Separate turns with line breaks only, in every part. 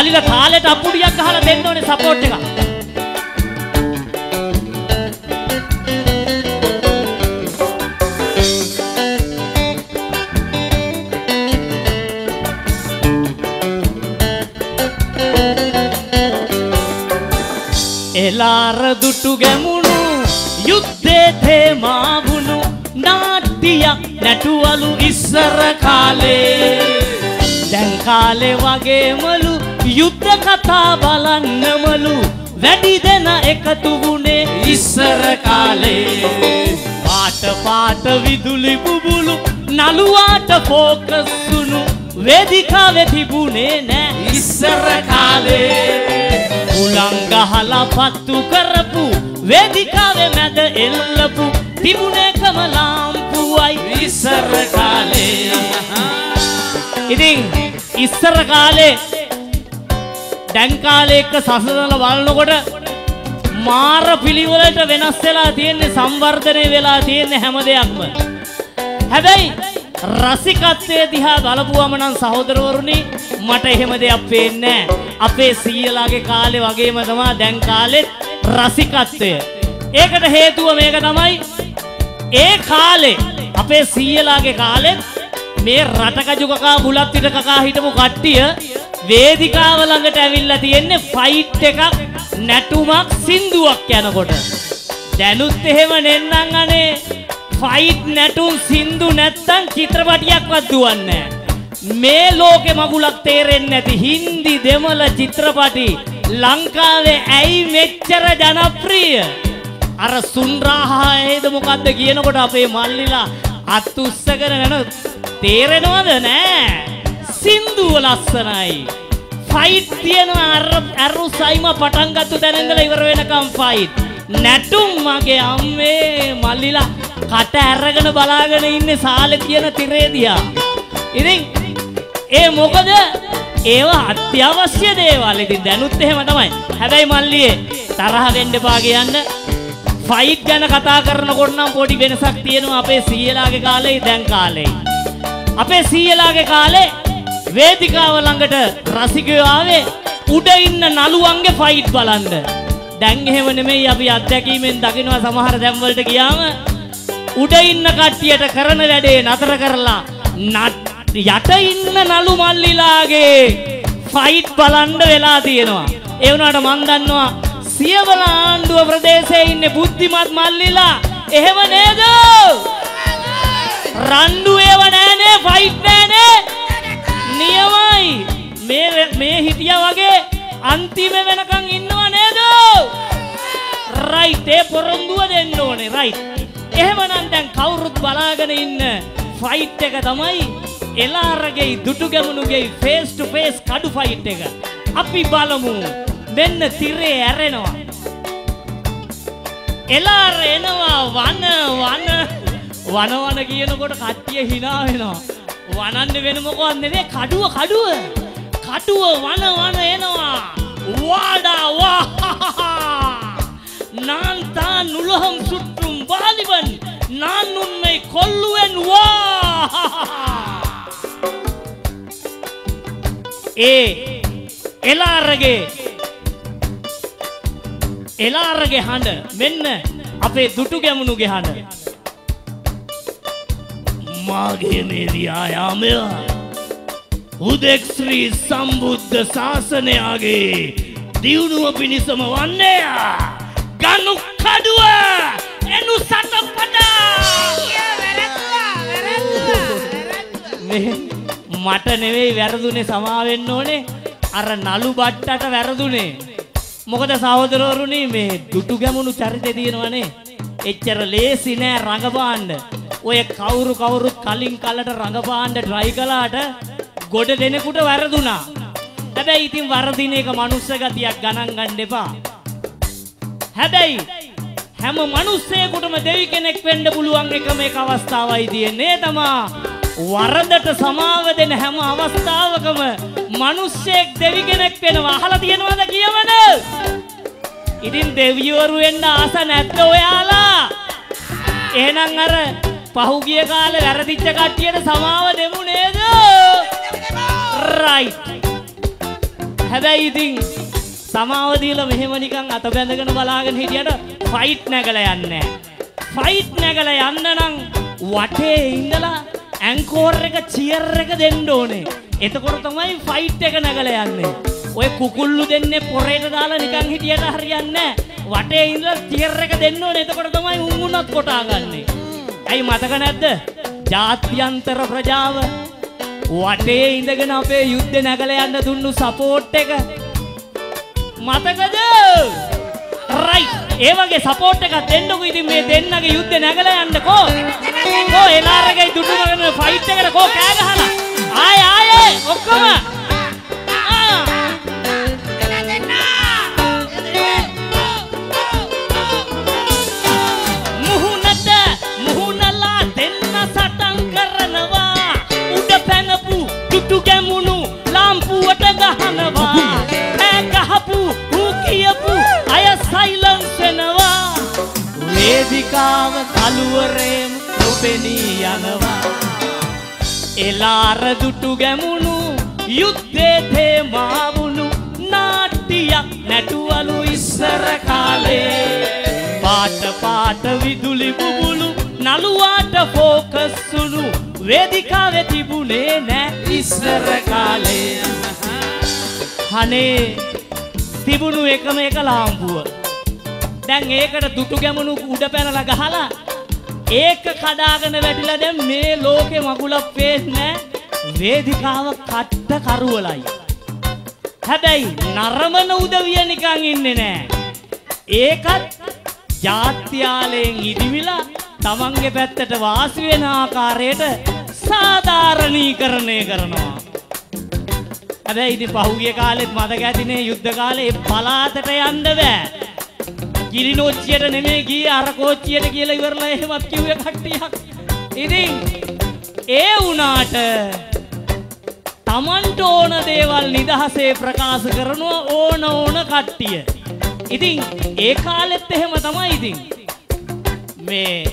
මල්ලිලා තාලෙට අප්පුඩියක් ගහලා දෙන්න ඕනේ සපෝට් එකක්. එලාර දුටු ගැමුණු යුද්ධේ තේමා වුණු නාට්‍යයක් නැටුවලු ඉස්සර කාලේ දැන් කාලේ වගේමලු යුද්ධ කතා බලන්නමලු. වැඩි දෙන එකතු වුණේ ඉස්සර කාලේ. පාට පාට විදුලි බුබුලු නළුවාට ෆෝකස් වුණු. වේදිකාවේ තිබුණේ නෑ ඉස්සර කාලේ. උලං ගහලා පත්තු කරපු වේදිකාවේ මැද එල්ලපු තිබුණේ කමලාම්පුවයි ඉස්සර කාලේ. ඉතින් ඉස්සර කාලේ දැන් කාලේ එක්ක සසඳන බලනකොට මාර පිළිවෙලට වෙනස් වෙලා තියෙන්නේ සංවර්ධනය වෙලා තියෙන්නේ හැම දෙයක්ම හැබැයි රසිකත්වයේ දිහා බලපුවම නම් සහෝදරවරුනි මට එහෙම දෙයක් පේන්නේ අපේ සීයලාගේ කාලේ වගේම තමයි දැන් කාලෙත් රසිකත්වය. ඒකට හේතුව මේක තමයි ඒ කාලේ අපේ සීයලාගේ කාලෙත් මේ රටකජු කකා බුලත් පිට කකා හිටපු කට්ටිය වේදිකාව ළඟට ඇවිල්ලා තියෙන්නේ ෆයිට් එකක් නැටුමක් සින්දුවක් යනකොට. දැනුත් එහෙම නෙන්නම් අනේ. ෆයිට් නැටුම් සින්දු නැත්තම් චිත්‍රපටියක්වත් දුවන්නේ මේ ලෝකෙ මගුලක් තේරෙන්නේ නැති හින්දි දෙමළ චිත්‍රපටි ලංකාවේ ඇයි මෙච්චර ජනප්‍රිය? අර සුන්රාහයේද මොකද්ද කියනකොට අපේ මල්ලිලා අත් උස්සගෙන යන තේරෙනවද නෑ? සින්දුව ලස්සනයි ෆයිට් තියෙනවා අර අරු සයිම පටන් ගත්ත තැන ඉඳලා ඉවර වෙනකම් ෆයිට් නැටුම් මගේ අම්මේ මල්ලිලා කට ඇරගෙන බලාගෙන ඉන්නේ සාලේ තියෙන තිරේ දිහා. ඉතින් ඒ මොකද ඒවා අත්‍යවශ්‍ය දේවල්. ඉතින් දැනුත් එහෙම තමයි. හැබැයි මල්ලියේ තරහ වෙන්න එපා කියන්න. ෆයිට් ගැන කතා කරනකොට නම් පොඩි වෙනසක් තියෙනවා අපේ සීයලාගේ කාලේ දැන් කාලේ. අපේ සීයලාගේ කාලේ වේදිකාව ළඟට රසිකයෝ ආවේ උඩ ඉන්න නළුවන්ගේ ෆයිට් බලන්න. දැන් එහෙම නෙමෙයි අපි අත්දැකීමෙන් දකිනවා සමහර දැන්වලට ගියාම උඩ ඉන්න කට්ටියට කරන වැඩේ නතර කරලා යට ඉන්න නළු මල්ලිලාගේ ෆයිට් බලන්න වෙලා තියෙනවා. ඒ වුණාට මන් දන්නවා සියවල ආණ්ඩුව ප්‍රදේශයේ ඉන්නේ බුද්ධිමත් මල්ලිලා. එහෙම නේද? රණ්ඩු ඒව නෑනේ ෆයිට් හිටියා වගේ අන්තිම වෙනකන් ඉන්නව නේද? රයිට් ඒ පොරොන්දුව දෙන්න ඕනේ රයිට්. එහෙමනම් දැන් කවුරුත් බලාගෙන ඉන්න ෆයිට් එක තමයි එලාරගේ දුටු ගැමුණුගේ ෆේස් ටු ෆේස් කඩු ෆයිට් එක. අපි බලමු. මෙන්න තිරේ ඇරෙනවා. එලාර එනවා වන වන වන වන කියනකොට කට්ටිය hina වෙනවා. වනන්න වෙන මොකවත් නෙවෙයි කඩුව කඩුව. කඩුව වන වන එනවා. வாடா வா நான் தான் உலகம் சுற்றும் வாலிபன் நான் உன்னை கொல்லுவேன் வா ඒ එලාරගේ එලාරගේ හඬ මෙන්න අපේ දුටු ගැමුණුගේ හඬ මාගේ මේ ව්‍යායාමය හුදෙක් ශ්‍රී සම්බුද්ධ ශාසනයාගේ දියුණුව පිණිසම වන්නේය ගනු කඩුව එනු සටපටා මට නෙවෙයි වැරදුනේ සමාවෙන්න ඕනේ. අර නලු බට්ටට වැරදුනේ. මොකද සහෝදරවරුනි මේ දුටු ගැමුණු චරිතය තියෙනවනේ එච්චර ලේසි නෑ රඟපාන්න. ඔය කවුරු කවුරුත් කලින් කලට රඟපාන්න ට්‍රයි කළාට ගොඩ දෙනෙකුට වැරදුනා හැබැයි ඉතින් වරදින එක මනුස්ස ගතියක් ගණන් ගන්න එපා හැබැයි හැම මනුස්සයෙකුටම දෙවි කෙනෙක් වෙන්න පුළුවන් එකම එක අවස්ථාවයි තියෙන්නේ තමා වරදට සමාව දෙන හැම අවස්ථාවකම මිනිස්සෙක් දෙවි කෙනෙක් වෙනවා අහලා තියෙනවද කියවන? ඉතින් දෙවියවරු වෙන්න ආස නැද්ද ඔයාලා? එහෙනම් අර පහුගිය කාලේ වැරදිච්ච කට්ටියට සමාව දෙමු නේද? රයිට්. හැබැයි ඉතින් සමාව දීලා මෙහෙම නිකන් අත බැඳගෙන බලාගෙන හිටියට ෆයිට් නැගලා යන්නේ ෆයිට් නැගලා යන්න නම් වටේ ඉඳලා ඇන්කෝර් එක චියර් එක දෙන්න ඕනේ. එතකොට තමයි ෆයිට් එක නැගලා යන්නේ. ඔය කුකුල්ලු දෙන්නේ පොරේට දාලා නිකන් හිටියට හරියන්නේ නැහැ. වටේ ඉඳලා චියර් එක දෙන්න ඕනේ. එතකොට තමයි උන් උනත් කොටා ගන්නෙ. ඇයි මතක නැද්ද? ජාත්‍යන්තර ප්‍රජාව වටේ ඉඳගෙන අපේ යුද්ධ නැගලා යන්න දුන්නු සපෝට් එක මතකද? රයිට්. ඒ වගේ සපෝට් එකක් දෙන්නකෝ ඉතින් මේ දෙන්නගේ යුද්ධ නැගලා යන්නකෝ. කෝ එලාරගේ දුටුමගෙන ෆයිට් එකට කෝ කෑ ගහලා. ආයේ ආයේ ඔක්කොම. කළුවරේම නොපෙනී යනවා. එලාර දුටු ගැමුණු යුද්ධේ තේමාවුණු නාට්ටියක් නැටුවලු ඉස්සර කාලේ. පාට පාට විදුලි බුබුලු නළුවාට ෆෝකස්සුණු වේදිකාවේ තිබුණේ නෑ ඉස්සර කාලේ. හනේ තිබුණු එකම එක ලාම්පුව දැන් ඒකට දුටු ගැමුණු උඩ පැනලා ගහලා ඒක කඩාගෙන වැටිලා දැන් මේ ලෝකේ මගුලක් පේන්නේ වේදිකාව කට්ට කරුවලයි හැබැයි නරමන උදවිය නිකන් ඉන්නේ නෑ ඒකත් ජාත්‍යාලයෙන් ඉදිමිලා තමන්ගේ පැත්තට වාසි වෙන ආකාරයට සාධාරණීකරණය කරනවා. හැබැයි ඉතින් පහුගිය කාලෙත් මතක ඇතිනේ යුද්ධ කාලේ පලාතට යන්න බෑ. ගිරිනෝච්චියට නෙමෙයි ගියේ අර කෝච්චියට කියලා ඉවරලා එහෙමත් කිව්වේ කට්ටියක්. ඉතින් ඒ වුණාට තමන්ට ඕන දේවල් නිදහසේ ප්‍රකාශ කරනවා ඕන ඕන කට්ටිය. ඉතින් ඒ කාලෙත් එහෙම තමයි ඉතින්. මේ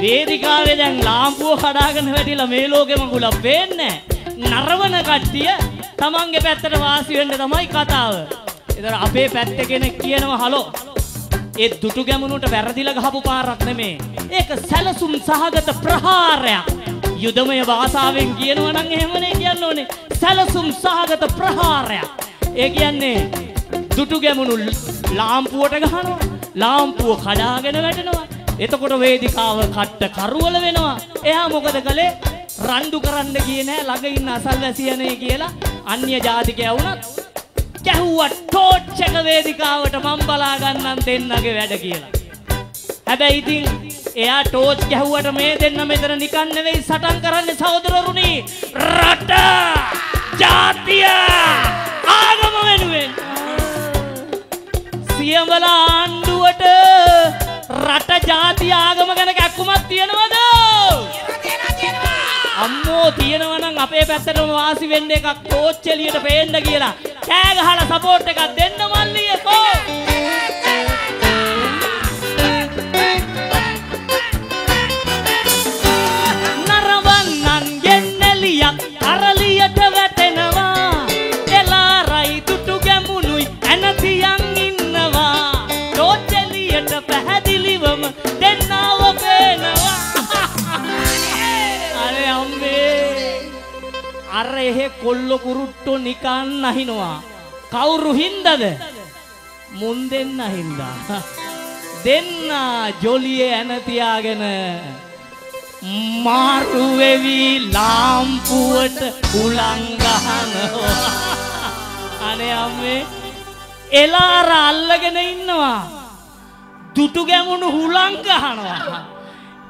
වේදිකාවේ දැන් ලාම්පුව කඩාගෙන වැටිලා මේ ලෝකෙම ගුලක් පේන්නේ නරවන කට්ටිය තමන්ගේ පැත්තට වාසි වෙන්න තමයි කතාව. ඒතර අපේ පැත්තේ කෙනෙක් කියනවා හලෝ ඒ දුටු ගැමුණුට වැරදිලා ගහපු පාරක් නෙමේ. ඒක සැලසුම් සහගත ප්‍රහාරයක්. යුදමය භාෂාවෙන් කියනවා නම් එහෙමනේ කියන්න ඕනේ. සැලසුම් සහගත ප්‍රහාරයක්. ඒ කියන්නේ දුටු ගැමුණු ලාම්පුවට ගහනවා. ලාම්පුව කඩාගෙන වැටෙනවා. එතකොට වේදිකාව කට්ට කරුවල වෙනවා. එයා මොකද කළේ? රණ්ඩු කරන්න ගියේ නෑ ළඟ ඉන්න අසල්වැසියනේ කියලා අන්‍ය ජාතිකයා වුණත් ගැහුවා ටෝච් එක වේදිකාවට මම බලා ගන්නම් දෙන්නගේ වැඩ කියලා. හැබැයි ඉතින් එයා ටෝච් ගැහුවට මේ දෙන්න මෙතන නිකන් නෙවෙයි සටන් කරන්නේ සහෝදරරුනි රට ජාතිය ආගම වෙනුවෙන්. සියඹල ආණ්ඩුවට රට ජාතිය ආගම ගැන කැක්කුමක් තියනවද? අම්මෝ තියෙනවා නම් අපේ පැත්තටම වාසි වෙන්න එකක් ටෝච් එළියට පේන්න කියලා. කෑ ගහලා සපෝට් එකක් දෙන්න මල්ලියකෝ කොල්ල කුරුට්ටෝ නිකන් නහිනවා කවුරු හින්දද? මුන් දෙන්න හින්දා. දෙන්න ජොලියේ ඇන තියාගෙන මාරු වෙවි ලාම්පුවට උලන් ගහනවා අනේ අම්මේ එලාර අල්ලගෙන ඉන්නවා. දුටු ගැමුණු හුලං ගහනවා.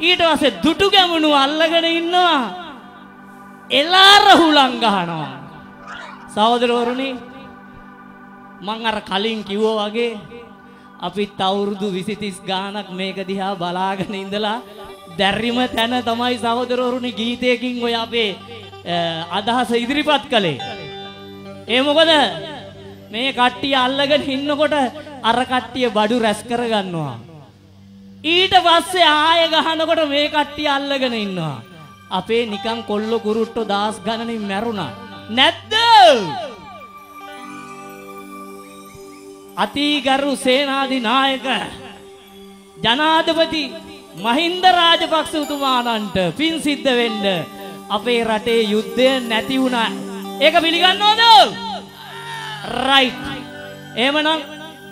ඊට පස්සේ දුටු ගැමුණු අල්ලගෙන ඉන්නවා. එලාර හුලං ගහනවා සහෝදරවරුනි මං අර කලින් කිව්වා වගේ අපිත් අවුරුදු 20 30 ගාණක් මේක දිහා බලාගෙන ඉඳලා දැරිම තැන තමයි සහෝදරවරුනි ගීතයකින් ඔය අපේ අ, අදහස ඉදිරිපත් කළේ. ඒ මොකද මේ කට්ටිය අල්ලගෙන ඉන්නකොට අර කට්ටිය බඩු රැස් කරගන්නවා. ඊට පස්සේ ආය ගහනකොට මේ කට්ටිය අල්ලගෙන ඉන්නවා. අපේ නිකන් කොල්ල කුරුට්ටෝ දාස් ගණනින් මැරුණා. නැද්ද? අතිගරු සේනාධිනායක ජනාධපති මහින්ද රාජපක්ෂ උතුමානන්ට පින් සිද්ධ වෙන්න අපේ රටේ යුද්ධය නැති වුණා. ඒක පිළිගන්නවද? රයිට්. එහෙමනම්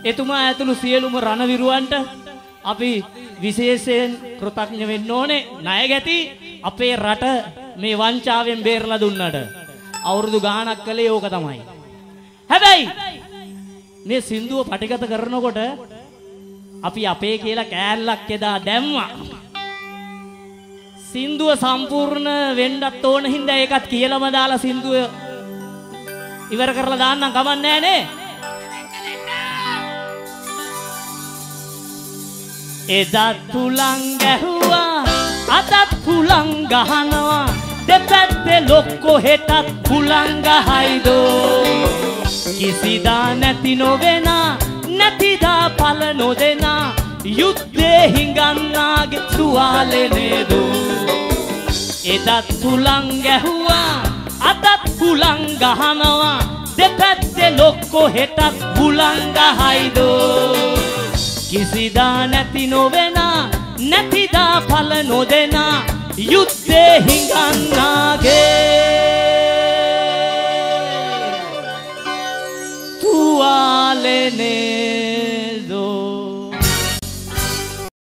එතුමා ඇතුළු සියලුම රණවිරුවන්ට අපි විශේෂයෙන් කෘතඥ වෙන්න ඕනේ ණය ගැති අපේ රට මේ වංචාවෙන් බේරලා දුන්නට. අවුරුදු ගාණක් කළේ ඕක තමයි. හැබැයි මේ සින්දුව පටිගත කරනකොට අපි අපේ කියලා කෑල්ලක් එදා දැම්මා. සින්දුව සම්පූර්ණ වෙන්නත් ඕන හින්දා ඒකත් කියලාම දාලා සින්දුව ඉවර කරලා දාන්නම් කමන්නේ නේ. එදත් තුලං ගැහුවා අදත් තුලං ගහනවා. දෙපැත්තේ ලොක්කො හෙටත් තුලං ගහයිදෝ. කිසිදා නැති නොවෙනා නැතිදා පල නොදෙනා. යුද්ධේ හිඟන්නාගේ තුවාලේ නේදෝ. එදත් තුලං ගැහුවා අදත් තුලං ගහනවා. දෙපැත්තේ ලොක්කො හෙටත් තුලං ගහයිදෝ. කිසිදා නැති නොවෙනා නැතිදා පල නොදෙනා යුත්තේ හිඟන්නාගේ. තුවාලනේ